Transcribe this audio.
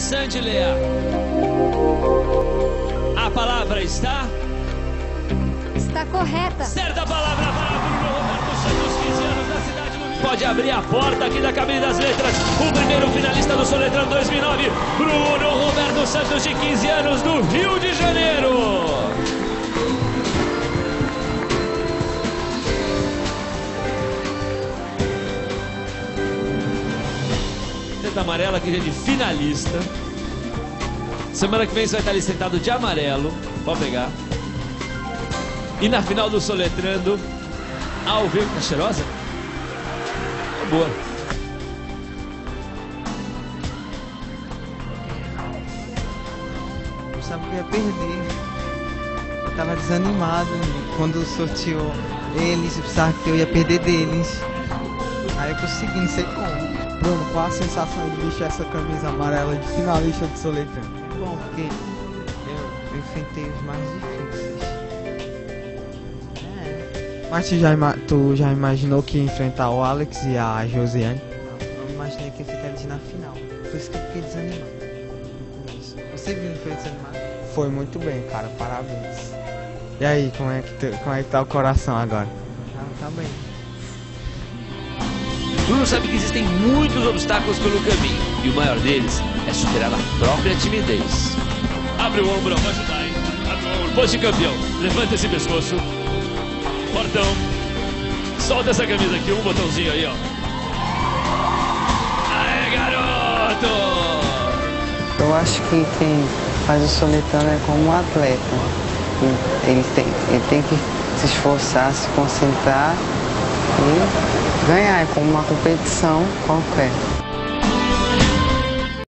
Sandy Lear. A palavra está? Está correta. Certa palavra para Bruno Roberto Santos, 15 anos da cidade do Rio. Pode abrir a porta aqui da cabine das letras. O primeiro finalista do Soletrão 2009, Bruno Roberto Santos, de 15 anos, do Rio de Janeiro. Camiseta amarela aqui de finalista. Semana que vem você vai estar ali sentado de amarelo. Pode pegar. E na final do Soletrando, ao vivo. Tá cheirosa? Tá boa. Eu sabia que ia perder. Eu tava desanimado quando sorteou eles, eu pensava que eu ia perder deles. Aí eu consegui, não sei como. Bruno, qual a sensação de vestir essa camisa amarela de finalista do Soletrão? É bom, porque eu, enfrentei os mais difíceis. É, Mas tu já, tu já imaginou que ia enfrentar o Alex e a Josiane? eu imaginei que ia ficar eles na final. Por isso que eu fiquei desanimado. Você viu, não foi desanimado? Foi muito bem, cara, parabéns. E aí, como é que, tu- como é que tá o coração agora? Tá, tá bem. Bruno sabe que existem muitos obstáculos pelo caminho. E o maior deles é superar a própria timidez. Abre o ombro, vai ajudar, hein? Abre o ombro. Campeão. Levanta esse pescoço. Portão. Solta essa camisa aqui, um botãozinho aí, ó. Aê, garoto! Eu acho que quem faz o soletano é como um atleta. Ele tem, ele tem que se esforçar, se concentrar e ganhar. É como uma competição qualquer.